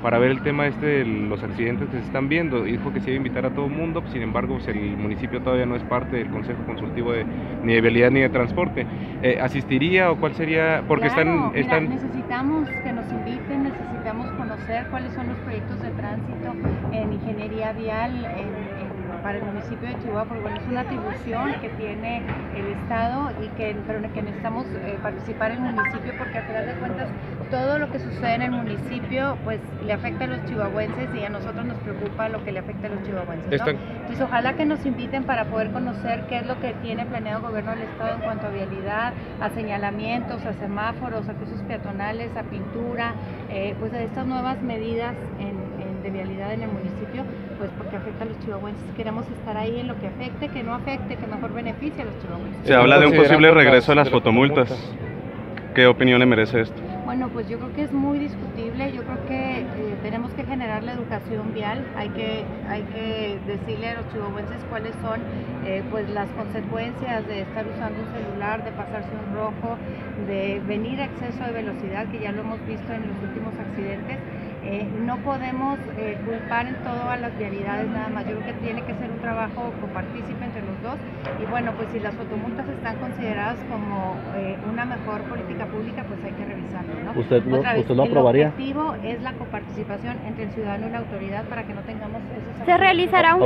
para ver el tema este de los accidentes que se están viendo. Dijo que se iba a invitar a todo el mundo, sin embargo, pues, el municipio todavía no es parte del Consejo Consultivo de ni de vialidad ni de transporte. Eh, ¿Asistiría o cuál sería? Porque Claro, están... mira, necesitamos que nos inviten, necesitamos conocer cuáles son los proyectos de tránsito en ingeniería vial en- para el municipio de Chihuahua, porque bueno, es una atribución que tiene el Estado y que, pero que necesitamos eh, participar el municipio porque al final de cuentas todo lo que sucede en el municipio pues le afecta a los chihuahuenses y a nosotros nos preocupa lo que le afecta a los chihuahuenses. ¿no? Entonces ojalá que nos inviten para poder conocer qué es lo que tiene planeado el gobierno del estado en cuanto a vialidad, a señalamientos, a semáforos, a cruces peatonales, a pintura, eh, pues de estas nuevas medidas en- en- de vialidad en el municipio, pues porque afecta a los chihuahuenses. Queremos estar ahí en lo que afecte, que no afecte, que mejor beneficie a los chihuahuenses. Se habla de un posible regreso a las fotomultas. ¿Qué opinión le merece esto? Bueno, pues yo creo que es muy discutible. Yo creo que eh, tenemos que generar la educación vial. Hay que, hay que decirle a los chihuahuenses cuáles son eh, pues las consecuencias de estar usando un celular, de pasarse un rojo, de venir a exceso de velocidad, que ya lo hemos visto en los últimos accidentes. Eh, no podemos eh, culpar en todo a las vialidades nada más. Yo creo que tiene que ser un trabajo copartícipe entre los dos. Y bueno, pues si las fotomultas están consideradas como eh, una mejor política pública, pues hay que revisarlo. ¿no? ¿Usted lo- Otra vez, usted lo aprobaría? El objetivo es la coparticipación entre el ciudadano y la autoridad para que no tengamos esos Se realizará un